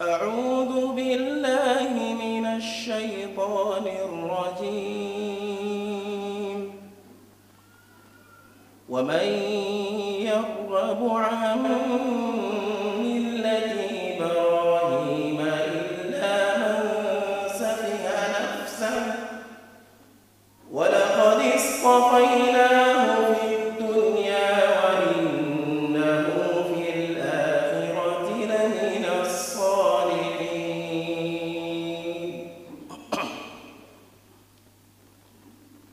أعوذ بالله من الشيطان الرجيم. ومن يرغب عن ملة إبراهيم إلا من سفه نفسه ولقد اصطفيناه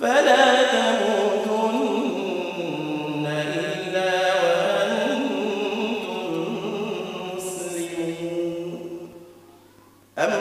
فلا تموتن إلا وأنتم مسلمون. أم